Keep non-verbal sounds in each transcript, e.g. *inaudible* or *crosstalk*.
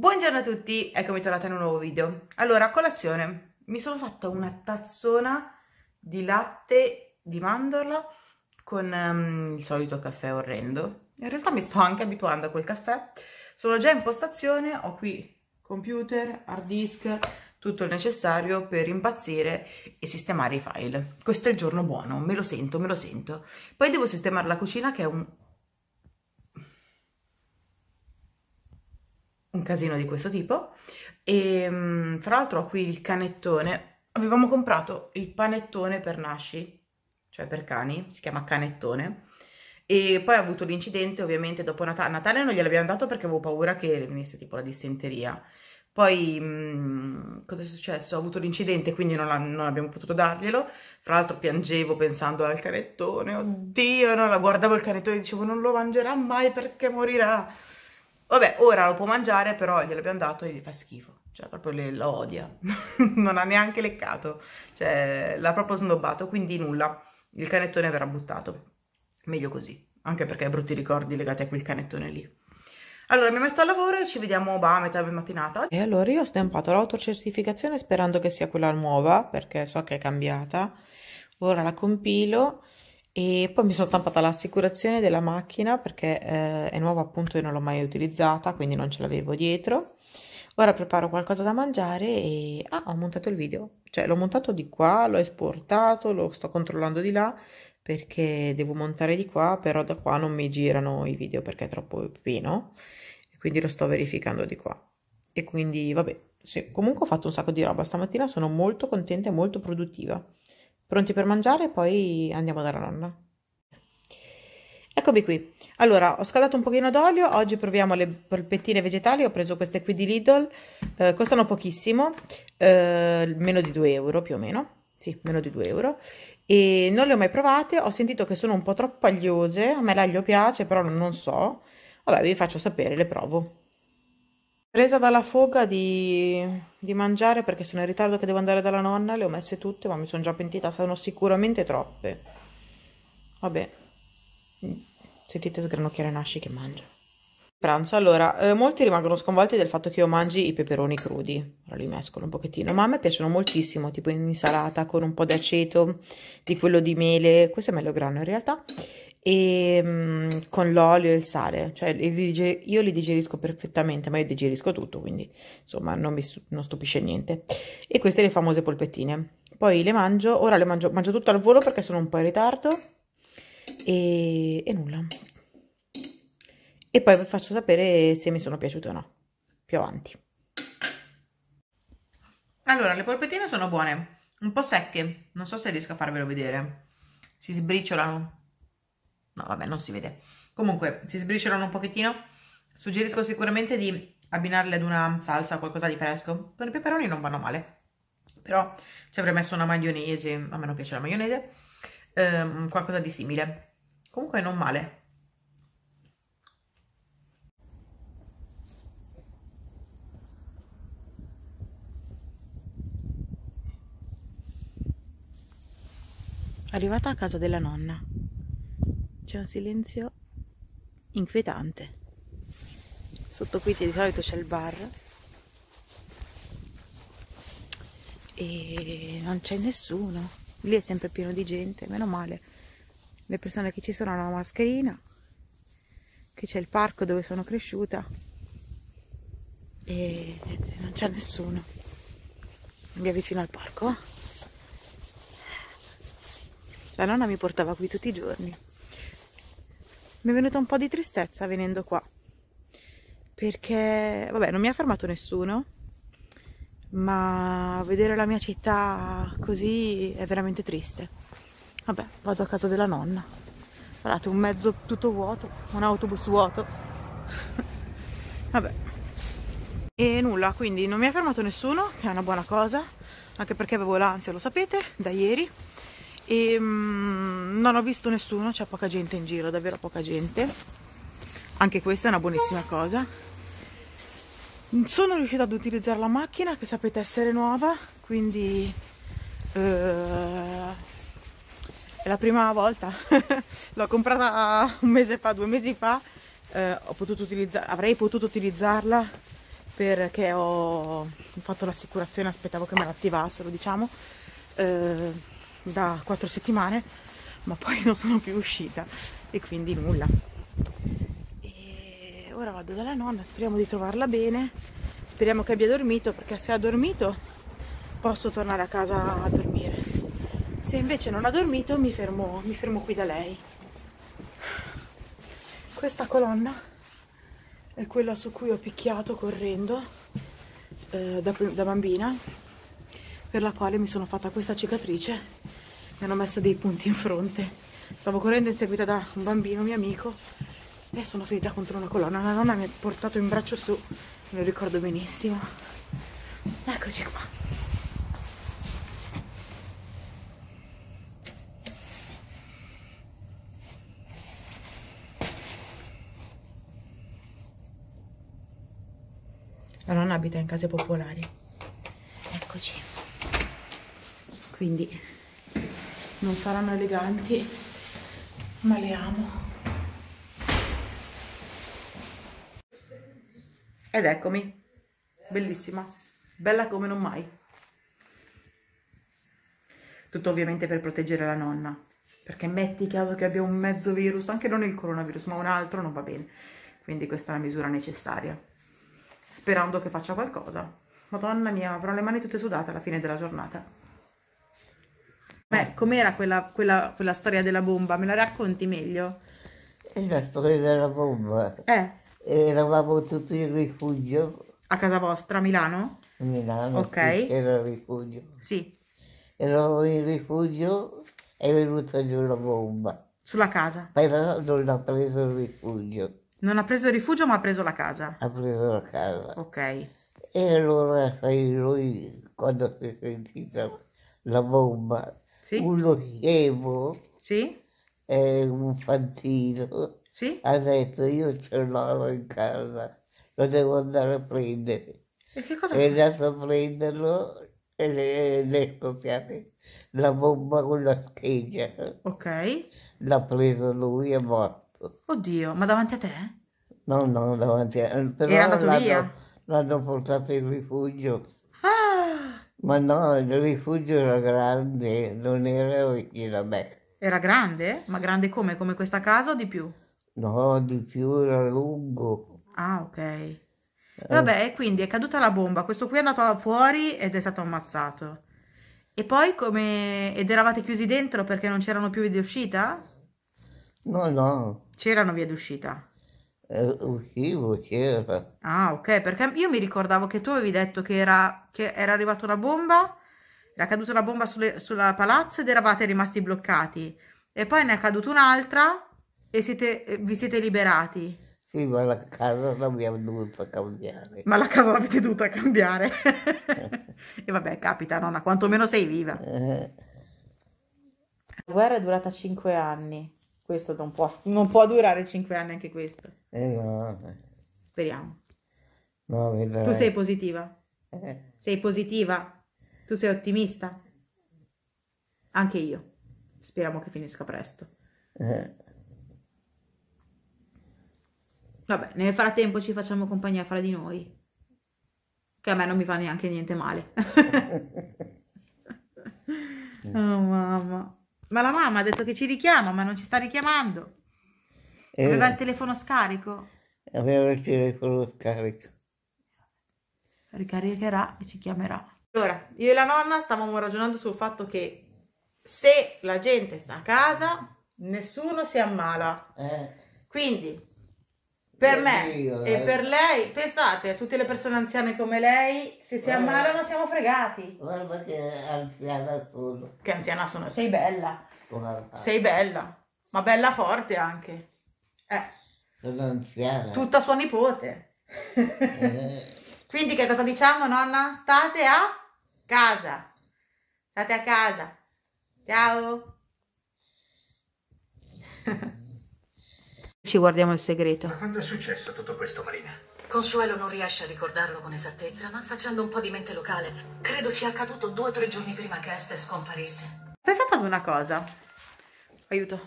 Buongiorno a tutti, eccomi tornata in un nuovo video. Allora, a colazione mi sono fatta una tazzona di latte di mandorla con um, il solito caffè orrendo. In realtà mi sto anche abituando a quel caffè. Sono già in postazione, ho qui computer, hard disk, tutto il necessario per impazzire e sistemare i file. Questo è il giorno buono, me lo sento, me lo sento. Poi devo sistemare la cucina che è un un casino di questo tipo. E mm, fra l'altro ho qui il canettone avevamo comprato il panettone per nasci cioè per cani, si chiama canettone. E poi ho avuto l'incidente ovviamente dopo Natale, Natale non gliel'abbiamo dato perché avevo paura che venisse tipo la dissenteria. Poi mh, mm, cosa è successo? Ho avuto l'incidente quindi non, non, abbiamo potuto darglielo. Fra l'altro piangevo pensando al canettone oddio, no, la guardavo il canettone e dicevo non lo mangerà mai perché morirà Vabbè, ora lo può mangiare, però gliel'abbiamo dato e gli fa schifo. Cioè, proprio le, lo odia. *laughs* non ha neanche leccato. Cioè, l'ha proprio snobbato, quindi nulla. Il canettone verrà buttato. Meglio così. Anche perché hai brutti ricordi legati a quel canettone lì. Allora, mi metto al lavoro e ci vediamo bah, a metà mattinata. E allora io ho stampato l'autocertificazione sperando che sia quella nuova, perché so che è cambiata. Ora la compilo e poi mi sono stampata l'assicurazione della macchina perché eh, è nuova appunto e non l'ho mai utilizzata quindi non ce l'avevo dietro. Ora preparo qualcosa da mangiare e ah, ho montato il video. Cioè l'ho montato di qua l'ho esportato lo sto controllando di là perché devo montare di qua però da qua non mi girano i video perché è troppo pieno quindi lo sto verificando di qua. E quindi vabbè sì, comunque ho fatto un sacco di roba. Stamattina sono molto contenta e molto produttiva Pronti per mangiare? Poi andiamo dalla nonna. Eccomi qui. Allora, ho scaldato un pochino d'olio, oggi proviamo le polpettine vegetali, ho preso queste qui di Lidl, eh, costano pochissimo, eh, meno di 2 euro più o meno, sì, meno di 2 euro, e non le ho mai provate, ho sentito che sono un po' troppo agliose, a me l'aglio piace, però non so, vabbè vi faccio sapere, le provo. Presa dalla foga di, di mangiare perché sono in ritardo che devo andare dalla nonna, le ho messe tutte, ma mi sono già pentita, sono sicuramente troppe. Vabbè, sentite sgranocchiare Nasci che mangia. Pranzo, allora, eh, molti rimangono sconvolti del fatto che io mangi i peperoni crudi, ora li mescolo un pochettino, ma a me piacciono moltissimo, tipo in insalata con un po' di aceto, di quello di mele, questo è meglio grano in realtà, e mm, con l'olio e il sale, cioè io li digerisco perfettamente, ma io digerisco tutto, quindi insomma non mi non stupisce niente. E queste le famose polpettine. Poi le mangio, ora le mangio, mangio tutto al volo perché sono un po' in ritardo e, e nulla. E poi vi faccio sapere se mi sono piaciute o no, più avanti. Allora, le polpettine sono buone, un po' secche, non so se riesco a farvelo vedere. Si sbriciolano. No vabbè non si vede. Comunque si sbriciolano un pochettino. Suggerisco sicuramente di abbinarle ad una salsa qualcosa di fresco. Con i peperoni non vanno male però ci avrei messo una maionese a me non piace la maionese ehm, qualcosa di simile. Comunque non male Arrivata a casa della nonna c'è un silenzio inquietante. Sotto qui di solito c'è il bar e non c'è nessuno. Lì è sempre pieno di gente meno male. Le persone che ci sono hanno la mascherina che c'è il parco dove sono cresciuta e non c'è nessuno. Mi avvicino al parco la nonna mi portava qui tutti i giorni. Mi è venuta un po' di tristezza venendo qua. Perché vabbè non mi ha fermato nessuno ma vedere la mia città così è veramente triste. Vabbè vado a casa della nonna. Guardate un mezzo tutto vuoto un autobus vuoto. *laughs* Vabbè. E nulla quindi non mi ha fermato nessuno che è una buona cosa anche perché avevo l'ansia lo sapete da ieri e um, non ho visto nessuno, c'è poca gente in giro, davvero poca gente. Anche questa è una buonissima cosa. Sono riuscita ad utilizzare la macchina che sapete essere nuova, quindi uh, è la prima volta. *laughs* L'ho comprata un mese fa, due mesi fa. Ho potuto avrei potuto utilizzarla perché ho fatto l'assicurazione, aspettavo che me l'attivassero, diciamo, eh, da quattro settimane, ma poi non sono più uscita e quindi nulla. E ora vado dalla nonna, speriamo di trovarla bene, speriamo che abbia dormito, perché se ha dormito posso tornare a casa a dormire. Se invece non ha dormito mi fermo, mi fermo qui da lei. Questa colonna è quella su cui ho picchiato correndo eh, da, da bambina, per la quale mi sono fatta questa cicatrice. Mi hanno messo dei punti in fronte. Stavo correndo inseguita da un bambino, mio amico, e sono finita contro una colonna. La nonna mi ha portato in braccio su, me lo ricordo benissimo. Eccoci qua. La nonna abita in case popolari. Eccoci. Quindi non saranno eleganti, ma le amo. Ed eccomi, bellissima, bella come non mai. Tutto ovviamente per proteggere la nonna, perché metti caso che abbia un mezzo virus, anche non il coronavirus, ma un altro, non va bene. Quindi questa è la misura necessaria sperando che faccia qualcosa. Madonna mia, avrò le mani tutte sudate alla fine della giornata. Beh, com'era quella, quella, quella storia della bomba? Me la racconti meglio? È la storia della bomba. Eh. Eravamo tutti in rifugio. A casa vostra, a Milano? A Milano. Ok. Era il rifugio. Sì. Eravamo in rifugio e è venuta giù la bomba. Sulla casa? Però non ha preso il rifugio. Non ha preso il rifugio ma ha preso la casa? Ha preso la casa. Ok. E allora, sai, lui, quando si è sentita la bomba, Sì? uno scemo Sì? e un fantino Sì? ha detto io ce l'ho in casa, lo devo andare a prendere. E che cosa È andato a prenderlo e le, le è scoppiata la bomba con la scheggia. Ok. L'ha preso lui e è morto. Oddio, ma davanti a te? No, no, davanti a... Però Era andato via? L'hanno portato in rifugio. Ma no, il rifugio era grande, non era vicino a me. Era grande? Ma grande come? Come questa casa o di più? No, di più era lungo. Ah, ok. Vabbè, e quindi è caduta la bomba. Questo qui è andato fuori ed è stato ammazzato. E poi come... Ed eravate chiusi dentro perché non c'erano più vie di uscita? No, no, C'erano vie d'uscita. eh, uscivo, c'era. Ah, ok, perché io mi ricordavo che tu avevi detto che era, che era arrivata una bomba, era caduta una bomba sulle- sulla palazzo ed eravate rimasti bloccati. E poi ne è caduta un'altra e siete- vi siete liberati. Sì, ma la casa l'abbiamo dovuta cambiare. Ma la casa l'avete dovuta cambiare. *laughs* e vabbè, capita, nonna, quantomeno sei viva. Eh, La guerra è durata 5 anni. Questo non può, non può durare 5 anni anche questo. eh no, Speriamo. no. Tu sei positiva? Eh, Sei positiva? Tu sei ottimista? Anche io. Speriamo che finisca presto. eh. Vabbè, nel frattempo ci facciamo compagnia fra di noi. Che a me non mi fa neanche niente male. *laughs* oh mamma. Ma la mamma ha detto che ci richiama, ma non ci sta richiamando. Eh, Aveva il telefono scarico. Aveva il telefono scarico. Ricaricherà e ci chiamerà. Allora, io e la nonna stavamo ragionando sul fatto che se la gente sta a casa, nessuno si ammala. Eh, Quindi, per me io, e eh. per lei, pensate a tutte le persone anziane come lei, se si ammalano siamo fregati. guarda che anziana sono. Che anziana sono, sei bella, Guarda, sei bella, ma bella forte anche. Eh, sono anziana. tutta sua nipote. Eh, *laughs* Quindi che cosa diciamo, nonna? State a casa. State a casa. Ciao. *laughs* Ci guardiamo il segreto. Ma quando è successo tutto questo, Marina? Consuelo non riesce a ricordarlo con esattezza, ma facendo un po' di mente locale, credo sia accaduto due o tre giorni prima che Esther scomparisse. pensato ad una cosa. Aiuto.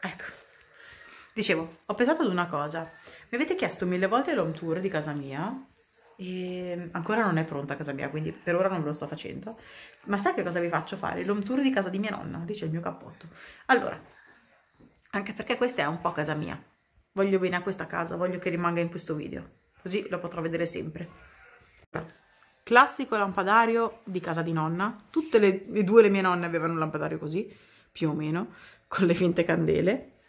Ecco. Dicevo, ho pensato ad una cosa. Mi avete chiesto mille volte l'home tour di casa mia E ancora non è pronta a casa mia, quindi per ora non ve lo sto facendo. Ma sai che cosa vi faccio fare? L'home tour di casa di mia nonna, dice il mio cappotto. Allora, anche perché questa è un po' casa mia. Voglio bene a questa casa, voglio che rimanga in questo video, così lo potrò vedere sempre. Classico lampadario di casa di nonna. Tutte le, le due le mie nonne avevano un lampadario così, più o meno, con le finte candele.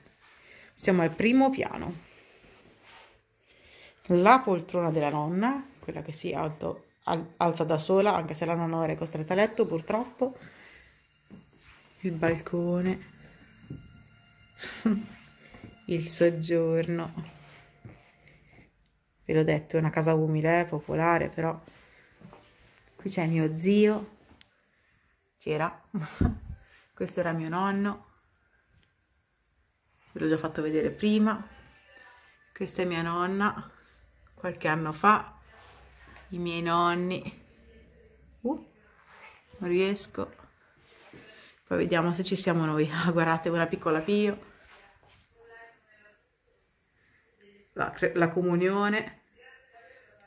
Siamo al primo piano. La poltrona della nonna, quella che si alto, al, alza da sola, anche se la nonna ora è costretta a letto, purtroppo. Il balcone. *laughs* Il soggiorno. Ve l'ho detto, è una casa umile, popolare, però qui c'è mio zio, c'era, *laughs* questo era mio nonno, ve l'ho già fatto vedere prima, questa è mia nonna, qualche anno fa, i miei nonni, uh, non riesco, poi vediamo se ci siamo noi, *laughs* ah, guardate una piccola Pio, la, la comunione,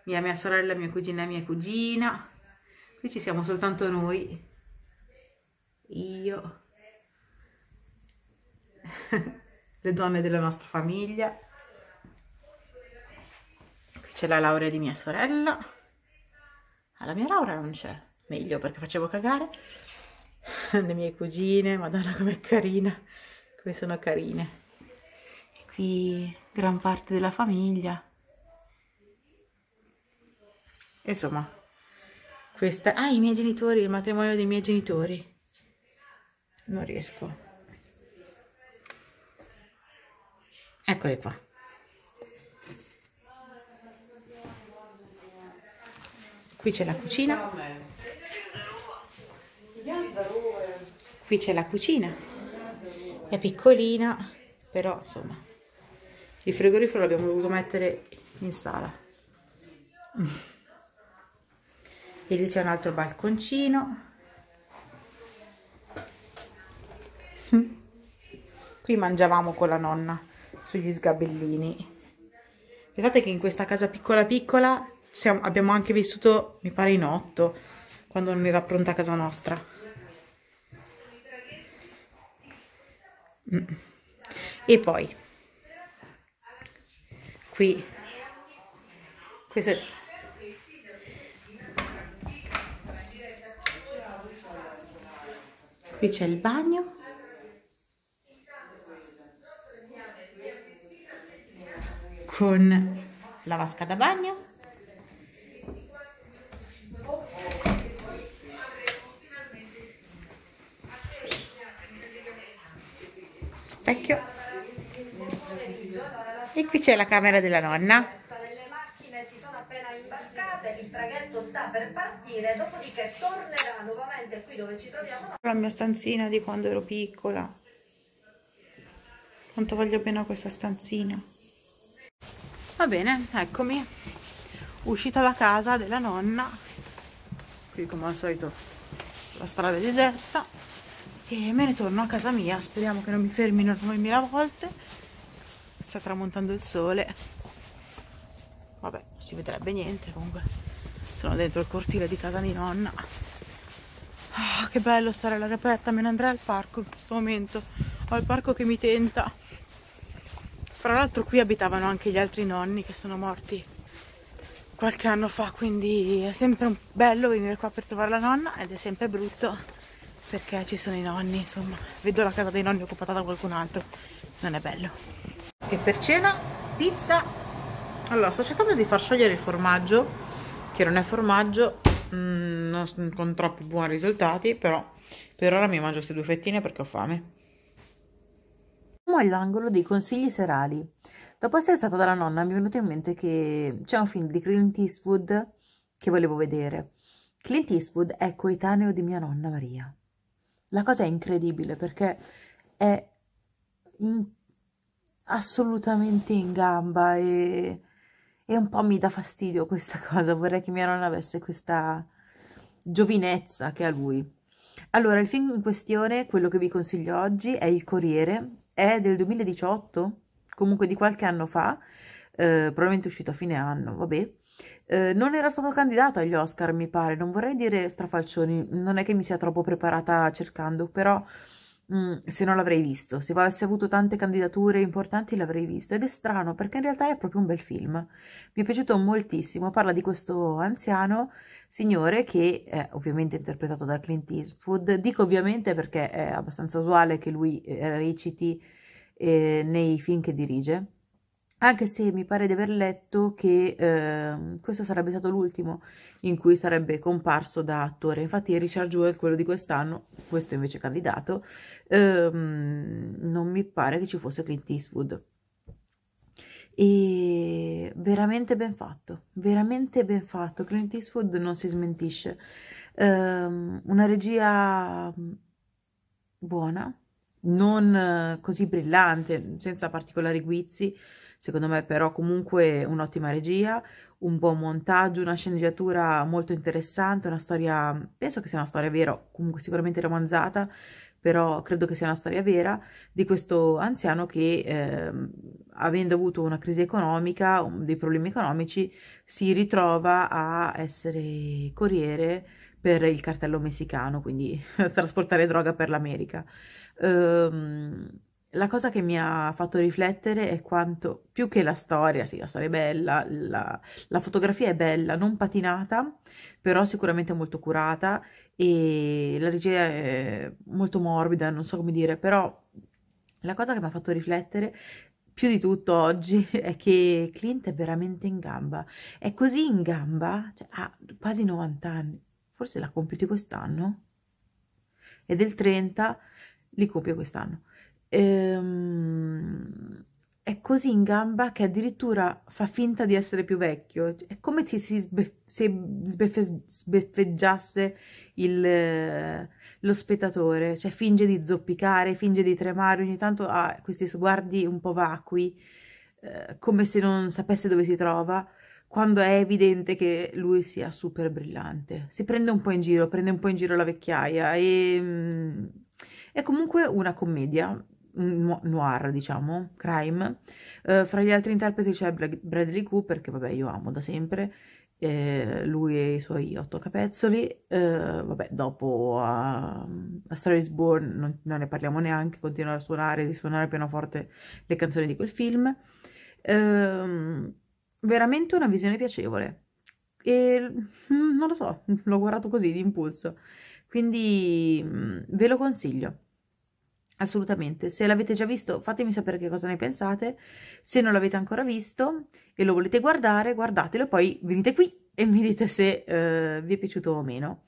mia, mia sorella, mia cugina mia cugina, qui ci siamo soltanto noi, io, *laughs* le donne della nostra famiglia, qui c'è la laurea di mia sorella, ah, la mia laurea non c'è, meglio perché facevo cagare, *laughs* le mie cugine, madonna com'è carina, come sono carine, qui gran parte della famiglia, insomma, questa... Ah, i miei genitori, il matrimonio dei miei genitori. Non riesco. Eccole qua. Qui c'è la cucina. Qui c'è la cucina. È piccolina, però insomma. Il frigorifero l'abbiamo dovuto mettere in sala. E lì c'è un altro balconcino. Qui mangiavamo con la nonna sugli sgabellini. Pensate che in questa casa piccola piccola siamo, abbiamo anche vissuto, mi pare, in otto, quando non era pronta casa nostra. Mm. E poi, qui, questo è qui c'è il bagno. Con la vasca da bagno. Specchio e qui c'è la camera della nonna il traghetto sta per partire, dopodiché tornerà nuovamente qui dove ci troviamo. La mia stanzina di quando ero piccola. Quanto voglio bene a questa stanzina. Va bene, eccomi. Uscita da casa della nonna. Qui come al solito la strada è deserta. E me ne torno a casa mia. Speriamo che non mi fermino 9000 volte. Sta tramontando il sole. Vabbè, non si vedrebbe niente comunque. Sono dentro il cortile di casa di nonna. Oh, che bello stare all'aria aperta me ne andrei al parco in questo momento ho il parco che mi tenta. Fra l'altro qui abitavano anche gli altri nonni che sono morti qualche anno fa quindi è sempre bello venire qua per trovare la nonna ed è sempre brutto perché ci sono i nonni insomma. Vedo la casa dei nonni occupata da qualcun altro non è bello e per cena pizza. Allora sto cercando di far sciogliere il formaggio che non è formaggio mm, non con troppi buoni risultati però per ora mi mangio queste due fettine perché ho fame. Siamo all'angolo dei consigli serali. Dopo essere stata dalla nonna mi è venuto in mente che c'è un film di Clint Eastwood che volevo vedere. Clint Eastwood è coetaneo di mia nonna Maria. La cosa è incredibile perché è in, assolutamente in gamba e e un po' mi dà fastidio questa *laughs* cosa, vorrei che mia nonna avesse questa giovinezza che ha lui. Allora, il film in questione, quello che vi consiglio oggi, è Il Corriere, è del 2018, comunque di qualche anno fa, eh, probabilmente uscito a fine anno, vabbè, Eh, non era stato candidato agli Oscar, mi pare, non vorrei dire strafalcioni, non è che mi sia troppo preparata cercando, però mm, se non l'avrei visto, se avessi avuto tante candidature importanti l'avrei visto. Ed è strano perché in realtà è proprio un bel film. Mi è piaciuto moltissimo, parla di questo anziano signore che è ovviamente interpretato da Clint Eastwood, dico ovviamente perché è abbastanza usuale che lui reciti eh, nei film che dirige anche se mi pare di aver letto che eh, questo sarebbe stato l'ultimo in cui sarebbe comparso da attore. Infatti Richard Jewell, quello di quest'anno, questo invece candidato, ehm, non mi pare che ci fosse Clint Eastwood. E veramente ben fatto, veramente ben fatto. Clint Eastwood non si smentisce. Um, una regia buona, non così brillante, senza particolari guizzi, secondo me però comunque un'ottima regia, un buon montaggio, una sceneggiatura molto interessante, una storia, penso che sia una storia vera, comunque sicuramente romanzata, però credo che sia una storia vera di questo anziano che eh, avendo avuto una crisi economica, dei problemi economici, si ritrova a essere corriere per il cartello messicano, quindi *laughs* trasportare droga per l'America. Um, la cosa che mi ha fatto riflettere è quanto, più che la storia, sì, la storia è bella, la, la fotografia è bella, non patinata, però sicuramente molto curata e la regia è molto morbida, non so come dire, però la cosa che mi ha fatto riflettere più di tutto oggi *laughs* è che Clint è veramente in gamba, è così in gamba, cioè, ha quasi 90 anni, forse l'ha compiuti quest'anno, è del 30, li compie quest'anno ehm, è così in gamba che addirittura fa finta di essere più vecchio. È come se si sbe- se sbeffe- sbeffeggiasse il, lo spettatore, cioè finge di zoppicare, finge di tremare, ogni tanto ha questi sguardi un po' vacui, eh, come se non sapesse dove si trova quando è evidente che lui sia super brillante. Si prende un po' in giro, prende un po' in giro la vecchiaia e mm, è comunque una commedia noir, diciamo, crime. Uh, fra gli altri interpreti c'è Bradley Cooper, che vabbè io amo da sempre, eh, lui e i suoi otto capezzoli. Uh, vabbè, dopo a, a Star is Born non, non, ne parliamo neanche, continua a suonare e risuonare pianoforte le canzoni di quel film. Uh, veramente una visione piacevole. E mm, non lo so, *laughs* l'ho guardato così di impulso. Quindi mm, ve lo consiglio. Assolutamente, se l'avete già visto fatemi sapere che cosa ne pensate, se non l'avete ancora visto e lo volete guardare, guardatelo poi venite qui e mi dite se uh, vi è piaciuto o meno.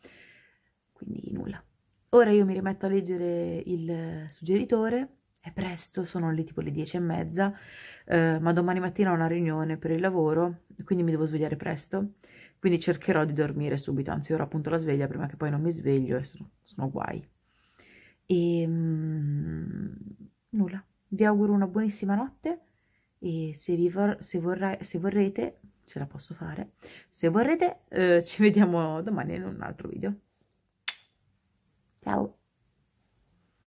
Quindi nulla. Ora io mi rimetto a leggere il suggeritore, è presto, sono lì tipo le dieci e mezza, uh, ma domani mattina ho una riunione per il lavoro, quindi mi devo svegliare presto, quindi cercherò di dormire subito, anzi ora appunto la sveglia prima che poi non mi sveglio e sono, sono guai. E mm, nulla, vi auguro una buonissima notte e se, vi vor se, vorrei, se vorrete, ce la posso fare, se vorrete eh, *laughs* ci vediamo domani in un altro video. Ciao!